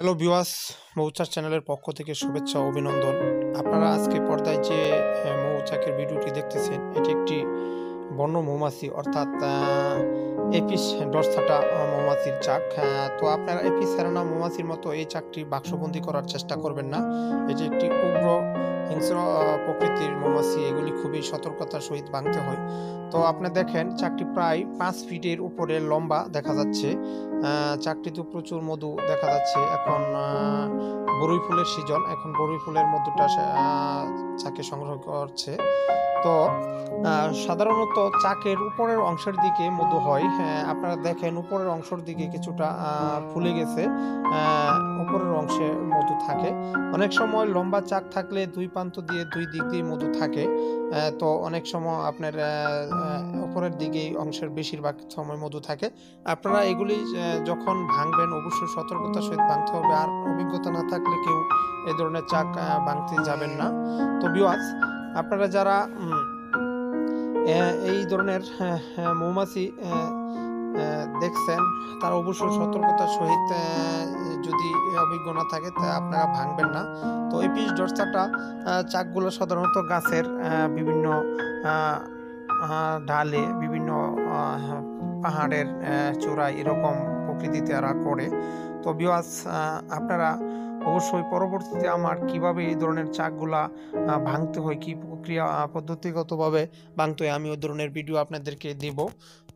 Hello বিওয়াস মৌচাক চ্যানেলের পক্ষ থেকে শুভেচ্ছা অভিনন্দন। আপনারা আজকে পর্দায় যে মৌচাকের ভিডিওটি দেখতেছেন, এটি একটি বন্য মৌমাছি অর্থাৎ এপিস ডরসাটা মৌমাছির চাক। তো আপনারা এপিস সেরানা মৌমাছির মতো এই চাকটি বাক্সবন্দি করার চেষ্টা করবেন না। এটি একটি উগ্র হিংস্র প্রকৃতির মৌমাছি এগুলি খুবই সতর্কতার সহিত ভাঙতে হয়। তো আপনি দেখেন চাকটি প্রায় পাঁচ ফিটের উপরে লম্বা দেখা যাচ্ছে। আহ, চাকটিতে প্রচুর মধু দেখা যাচ্ছে। এখন বরুই ফুলের সিজন। এখন বরুই ফুলের মধুটা চাকে সংগ্রহ করছে। তো সাধারণত চাকের উপরের অংশের দিকে মধু হয়। হ্যাঁ, আপনারা দেখেন উপরের অংশের দিকে কিছুটা ফুলে গেছে। উপরের অংশে মধু থাকে। অনেক সময় লম্বা চাক থাকলে দুই প্রান্ত দিয়ে দুই দিক দিয়ে মধু থাকে। তো অনেক সময় আপনার উপরের দিকেই অংশের বেশিরভাগ সময় মধু থাকে। আপনারা এগুলি যখন ভাঙবেন অবশ্যই সতর্কতার সহিত ভাঙতে হবে। আর অভিজ্ঞতা না থাকলে কেউ এ ধরনের চাক ভাঙতে যাবেন না। তো বিওয়াজ আপনারা যারা এই ধরনের মৌমাছি দেখছেন, তার অবশ্যই সতর্কতার সহিত যদি অভিজ্ঞ না থাকে, তা আপনারা ভাঙবেন না। তো এই পিস ডরসাটা চাকগুলো সাধারণত গাছের বিভিন্ন ঢালে বিভিন্ন পাহাড়ের চূড়ায় এরকম প্রকৃতিতে এরা করে। তো বিওয়াস আপনারা অবশ্যই পরবর্তীতে আমার কীভাবে এই ধরনের চাকগুলা ভাঙতে হয়, কি প্রক্রিয়া পদ্ধতিগতভাবে ভাঙতে হয়, আমি ওই ধরনের ভিডিও আপনাদেরকে দেব।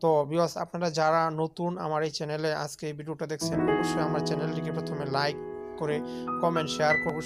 তো বিওয়াস আপনারা যারা নতুন আমার এই চ্যানেলে আজকে এই ভিডিওটা দেখছেন, অবশ্যই আমার চ্যানেলটিকে প্রথমে লাইক করে কমেন্ট শেয়ার করব।